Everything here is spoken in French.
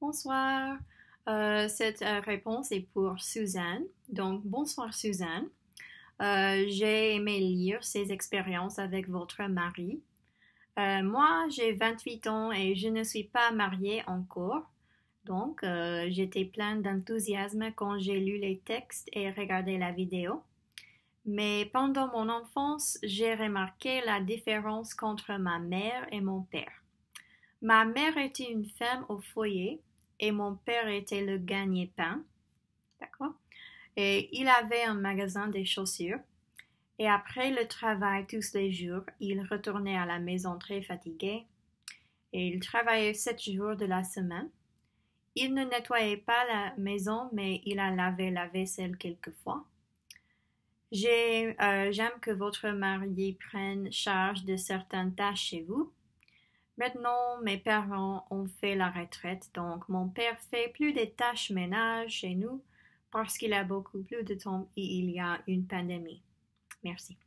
Bonsoir. Euh, cette euh, réponse est pour Suzanne. Donc, bonsoir Suzanne. Euh, j'ai aimé lire ces expériences avec votre mari. moi, j'ai 28 ans et je ne suis pas mariée encore. Donc, j'étais pleine d'enthousiasme quand j'ai lu les textes et regardé la vidéo. Mais pendant mon enfance, j'ai remarqué la différence entre ma mère et mon père. Ma mère était une femme au foyer et mon père était le gagne-pain. D'accord? Et il avait un magasin de chaussures. Et après le travail tous les jours, il retournait à la maison très fatigué. Et il travaillait sept jours de la semaine. Il ne nettoyait pas la maison, mais il a lavé la vaisselle quelquefois. Euh, j'aime que votre mari prenne charge de certaines tâches chez vous. Maintenant, mes parents ont fait la retraite, donc mon père fait plus de tâches ménage chez nous parce qu'il a beaucoup plus de temps et il y a une pandémie. Merci.